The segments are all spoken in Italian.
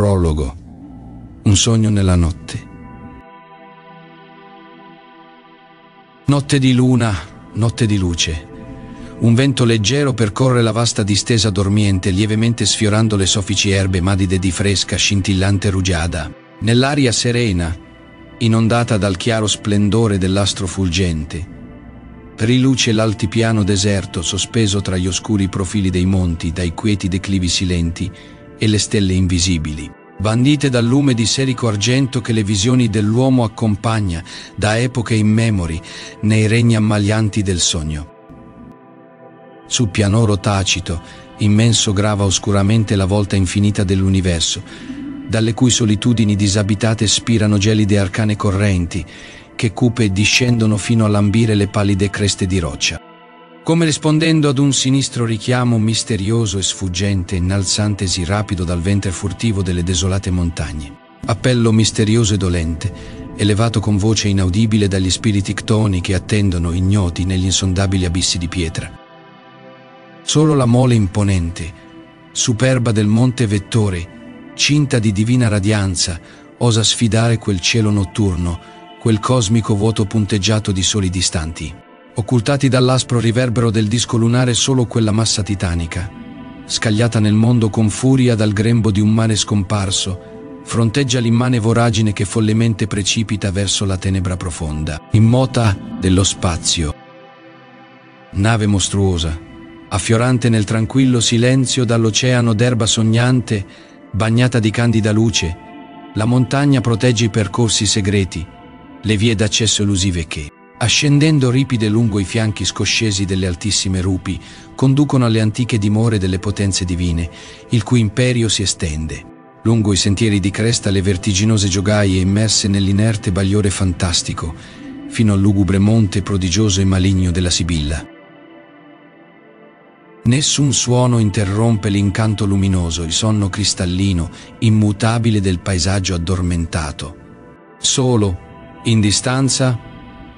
Prologo. Un sogno nella notte. Notte di luna, notte di luce. Un vento leggero percorre la vasta distesa dormiente, lievemente sfiorando le soffici erbe madide di fresca, scintillante rugiada. Nell'aria serena, inondata dal chiaro splendore dell'astro fulgente, riluce l'altipiano deserto sospeso tra gli oscuri profili dei monti, dai quieti declivi silenti e le stelle invisibili, bandite dal lume di serico argento che le visioni dell'uomo accompagna da epoche immemori nei regni ammalianti del sogno. Sul pianoro tacito, immenso grava oscuramente la volta infinita dell'universo, dalle cui solitudini disabitate spirano gelide arcane correnti, che cupe discendono fino a lambire le pallide creste di roccia. Come rispondendo ad un sinistro richiamo misterioso e sfuggente innalzantesi rapido dal ventre furtivo delle desolate montagne. Appello misterioso e dolente, elevato con voce inaudibile dagli spiriti ctoni che attendono ignoti negli insondabili abissi di pietra. Solo la mole imponente, superba del monte Vettore, cinta di divina radianza, osa sfidare quel cielo notturno, quel cosmico vuoto punteggiato di soli distanti. Occultati dall'aspro riverbero del disco lunare solo quella massa titanica, scagliata nel mondo con furia dal grembo di un mare scomparso, fronteggia l'immane voragine che follemente precipita verso la tenebra profonda, immota dello spazio. Nave mostruosa, affiorante nel tranquillo silenzio dall'oceano d'erba sognante, bagnata di candida luce, la montagna protegge i percorsi segreti, le vie d'accesso elusive che, ascendendo ripide lungo i fianchi scoscesi delle altissime rupi, conducono alle antiche dimore delle potenze divine, il cui imperio si estende. Lungo i sentieri di cresta le vertiginose giogaie immerse nell'inerte bagliore fantastico, fino al lugubre monte prodigioso e maligno della Sibilla. Nessun suono interrompe l'incanto luminoso, il sonno cristallino, immutabile del paesaggio addormentato. Solo, in distanza,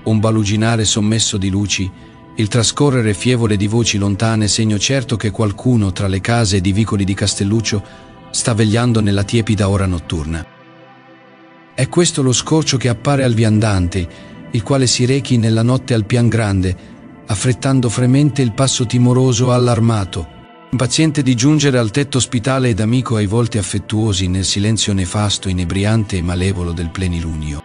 un baluginare sommesso di luci, il trascorrere fievole di voci lontane, segno certo che qualcuno tra le case ed i vicoli di Castelluccio sta vegliando nella tiepida ora notturna. È questo lo scorcio che appare al viandante, il quale si rechi nella notte al pian grande, affrettando fremente il passo timoroso allarmato, impaziente di giungere al tetto ospitale ed amico ai volti affettuosi nel silenzio nefasto, inebriante e malevolo del plenilunio.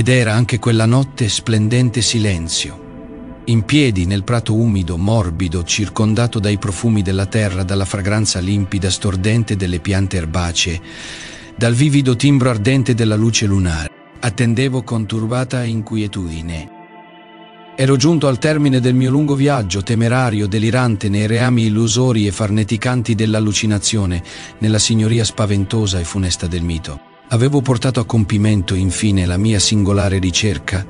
Ed era anche quella notte splendente silenzio. In piedi nel prato umido, morbido, circondato dai profumi della terra, dalla fragranza limpida, stordente delle piante erbacee, dal vivido timbro ardente della luce lunare, attendevo con turbata inquietudine. Ero giunto al termine del mio lungo viaggio, temerario, delirante nei reami illusori e farneticanti dell'allucinazione, nella signoria spaventosa e funesta del mito. Avevo portato a compimento infine la mia singolare ricerca,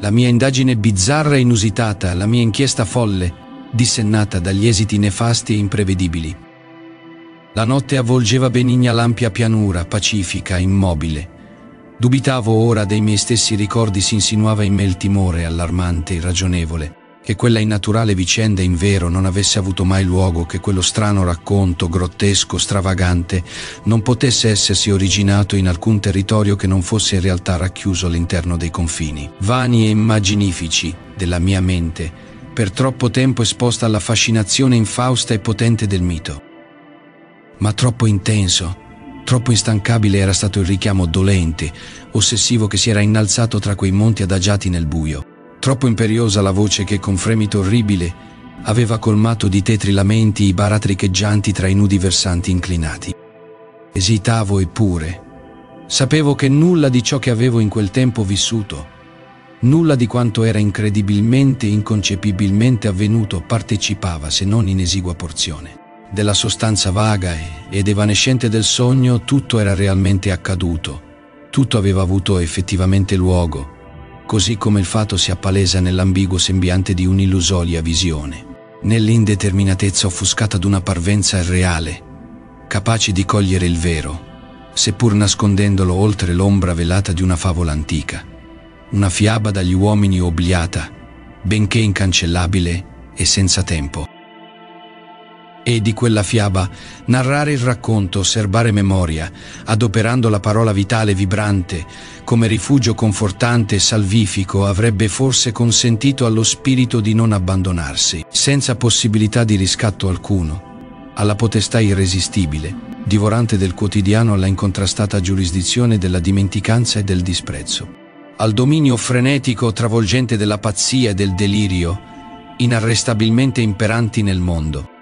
la mia indagine bizzarra e inusitata, la mia inchiesta folle, dissennata dagli esiti nefasti e imprevedibili. La notte avvolgeva benigna l'ampia pianura, pacifica, immobile. Dubitavo ora dei miei stessi ricordi, si insinuava in me il timore allarmante, irragionevole che quella innaturale vicenda in vero non avesse avuto mai luogo, che quello strano racconto, grottesco, stravagante, non potesse essersi originato in alcun territorio che non fosse in realtà racchiuso all'interno dei confini, vani e immaginifici della mia mente, per troppo tempo esposta alla fascinazione infausta e potente del mito. Ma troppo intenso, troppo instancabile era stato il richiamo dolente, ossessivo che si era innalzato tra quei monti adagiati nel buio Troppo imperiosa la voce che con fremito orribile aveva colmato di tetri lamenti i baratri echeggianti tra i nudi versanti inclinati. Esitavo eppure. Sapevo che nulla di ciò che avevo in quel tempo vissuto, nulla di quanto era incredibilmente e inconcepibilmente avvenuto partecipava, se non in esigua porzione. Della sostanza vaga ed evanescente del sogno tutto era realmente accaduto, tutto aveva avuto effettivamente luogo, così come il fatto si appalesa nell'ambiguo sembiante di un'illusoria visione, nell'indeterminatezza offuscata d'una parvenza irreale, capace di cogliere il vero, seppur nascondendolo oltre l'ombra velata di una favola antica, una fiaba dagli uomini obliata, benché incancellabile e senza tempo. E di quella fiaba, narrare il racconto, serbare memoria, adoperando la parola vitale vibrante come rifugio confortante e salvifico, avrebbe forse consentito allo spirito di non abbandonarsi, senza possibilità di riscatto alcuno, alla potestà irresistibile, divorante del quotidiano alla incontrastata giurisdizione della dimenticanza e del disprezzo, al dominio frenetico travolgente della pazzia e del delirio, inarrestabilmente imperanti nel mondo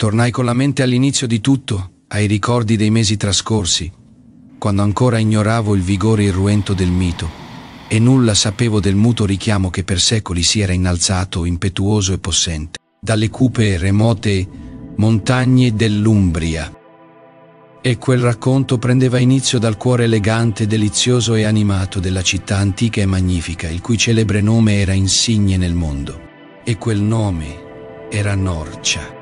Tornai con la mente all'inizio di tutto, ai ricordi dei mesi trascorsi, quando ancora ignoravo il vigore irruento del mito e nulla sapevo del muto richiamo che per secoli si era innalzato impetuoso e possente dalle cupe remote montagne dell'Umbria. E quel racconto prendeva inizio dal cuore elegante, delizioso e animato della città antica e magnifica, il cui celebre nome era insigne nel mondo. E quel nome era Norcia.